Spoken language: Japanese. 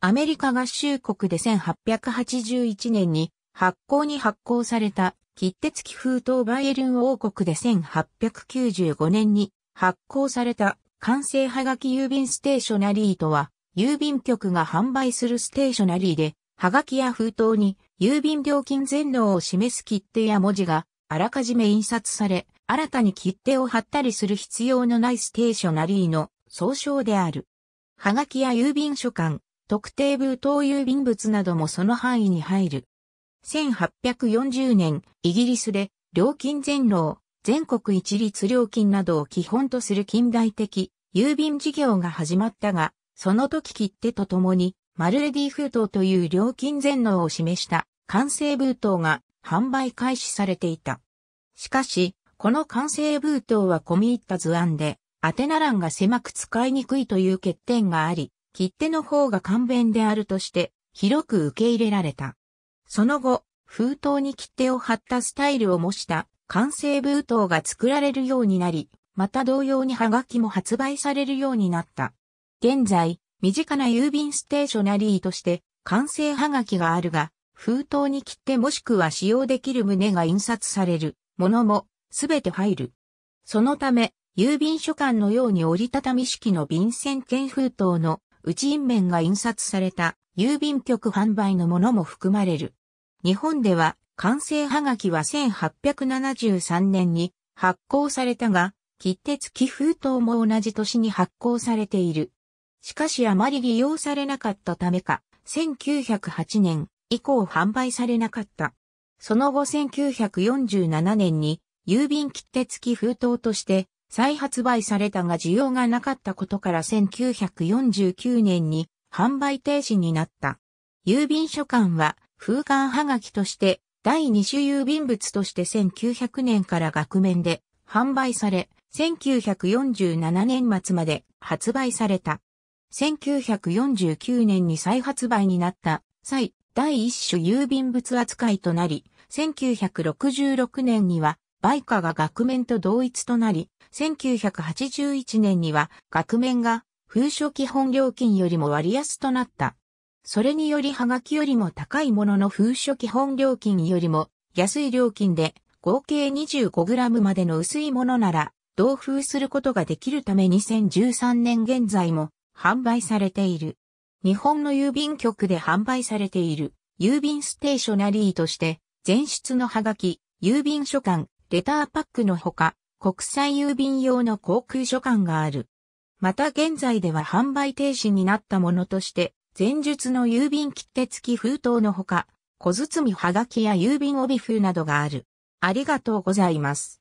アメリカ合衆国で1881年に発行に発行された切手付き封筒バイエルン王国で1895年に発行された官製はがき郵便ステーショナリーとは郵便局が販売するステーショナリーではがきや封筒に郵便料金前納を示す切手や文字があらかじめ印刷され、新たに切手を貼ったりする必要のないステーショナリーの総称である。はがきや郵便書簡、特定封筒郵便物などもその範囲に入る。1840年、イギリスで料金全能、全国一律料金などを基本とする近代的郵便事業が始まったが、その時切手とともに、マルレディ封筒という料金全能を示した完成封筒が販売開始されていた。しかし、この完成封筒は込み入った図案で、宛名欄が狭く使いにくいという欠点があり、切手の方が簡便であるとして、広く受け入れられた。その後、封筒に切手を貼ったスタイルを模した完成封筒が作られるようになり、また同様にハガキも発売されるようになった。現在、身近な郵便ステーショナリーとして完成ハガキがあるが、封筒に切手もしくは使用できる旨が印刷されるものもすべて入る。そのため、郵便書簡のように折りたたみ式の便箋券封筒の内印面が印刷された郵便局販売のものも含まれる。日本では完成はがきは1873年に発行されたが、切手付き封筒も同じ年に発行されている。しかしあまり利用されなかったためか、1908年以降販売されなかった。その後1947年に郵便切手付き封筒として再発売されたが需要がなかったことから1949年に販売停止になった。郵便書簡は風管はがきとして第二種郵便物として1900年から額面で販売され、1947年末まで発売された。1949年に再発売になった際、第一種郵便物扱いとなり、1966年には売価が額面と同一となり、1981年には額面が封書基本料金よりも割安となった。それによりハガキよりも高いものの封書基本料金よりも安い料金で合計 25g までの薄いものなら同封することができるため2013年現在も販売されている。日本の郵便局で販売されている郵便ステーショナリーとして前出のハガキ、郵便書簡、レターパックのほか国際郵便用の航空書館がある。また現在では販売停止になったものとして前述の郵便切手付き封筒のほか小包はがきや郵便帯封などがある。ありがとうございます。